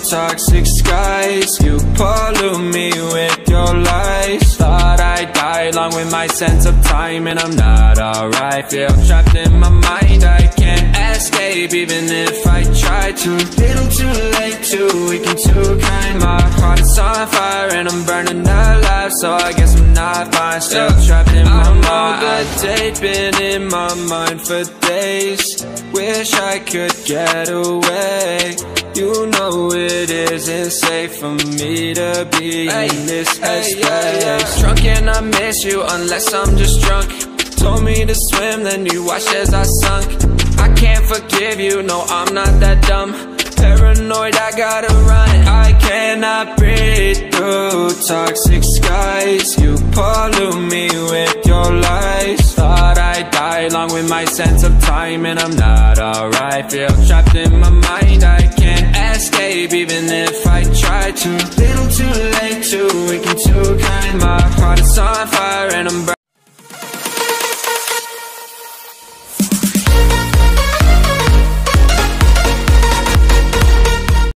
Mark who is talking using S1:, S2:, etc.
S1: toxic skies. You pollute me with your lies. Thought I died along with my sense of time And I'm not alright. Feel trapped in my mind. I can't escape even if I try to. Little too late, too weak and too kind My heart is on fire and I'm burning alive. So I guess I'm not fine. Still trapped in my mind. I know the date been in my mind for days. Wish I could get away You know it isn't safe for me to be in this headspace Drunk and I miss you unless I'm just drunk. Told me to swim, then you watched as I sunk. I can't forgive you, no I'm not that dumb. Paranoid, I gotta run. I cannot breathe through toxic skies. You pollute me with your lies. Thought I'd die along with my sense of time And I'm not alright. Feel trapped in my mind, I try to. Little too late, to. Weak and too kind. My heart is on fire